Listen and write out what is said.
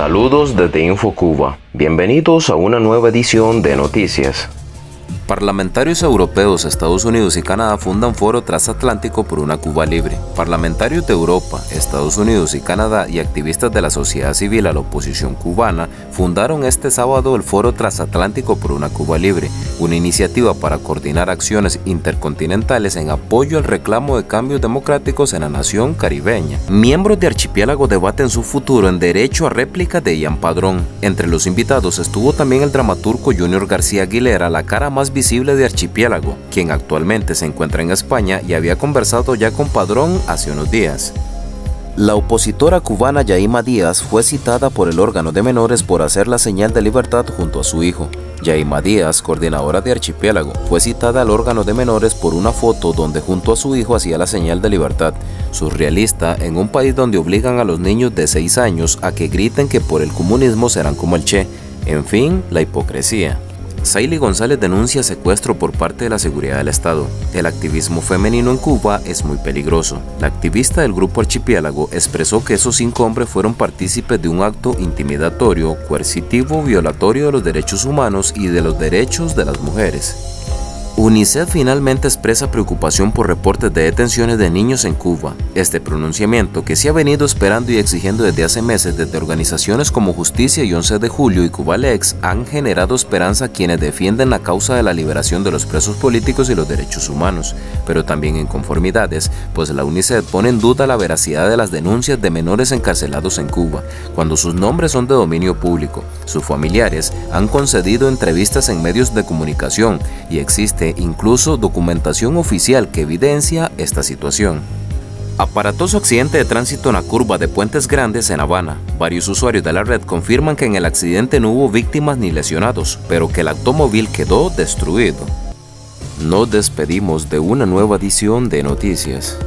Saludos desde InfoCuba. Bienvenidos a una nueva edición de Noticias. Parlamentarios europeos, Estados Unidos y Canadá fundan Foro Transatlántico por una Cuba libre. Parlamentarios de Europa, Estados Unidos y Canadá y activistas de la sociedad civil a la oposición cubana fundaron este sábado el Foro Transatlántico por una Cuba libre, una iniciativa para coordinar acciones intercontinentales en apoyo al reclamo de cambios democráticos en la nación caribeña. Miembros de Archipiélago debaten su futuro en derecho a réplica de Ian Padrón. Entre los invitados estuvo también el dramaturgo Junior García Aguilera, la cara más de Archipiélago, quien actualmente se encuentra en España y había conversado ya con Padrón hace unos días. La opositora cubana Yaima Díaz fue citada por el órgano de menores por hacer la señal de libertad junto a su hijo. Yaima Díaz, coordinadora de Archipiélago, fue citada al órgano de menores por una foto donde junto a su hijo hacía la señal de libertad, surrealista en un país donde obligan a los niños de 6 años a que griten que por el comunismo serán como el Che. En fin, la hipocresía. Saily González denuncia secuestro por parte de la seguridad del Estado. El activismo femenino en Cuba es muy peligroso. La activista del grupo Archipiélago expresó que esos cinco hombres fueron partícipes de un acto intimidatorio, coercitivo, violatorio de los derechos humanos y de los derechos de las mujeres. UNICEF finalmente expresa preocupación por reportes de detenciones de niños en Cuba. Este pronunciamiento, que se ha venido esperando y exigiendo desde hace meses desde organizaciones como Justicia y 11 de Julio y Cubalex, han generado esperanza a quienes defienden la causa de la liberación de los presos políticos y los derechos humanos, pero también inconformidades, pues la UNICEF pone en duda la veracidad de las denuncias de menores encarcelados en Cuba, cuando sus nombres son de dominio público. Sus familiares han concedido entrevistas en medios de comunicación y existe incluso documentación oficial que evidencia esta situación. Aparatoso accidente de tránsito en la curva de Puentes Grandes en Habana. Varios usuarios de la red confirman que en el accidente no hubo víctimas ni lesionados, pero que el automóvil quedó destruido. Nos despedimos de una nueva edición de Noticias.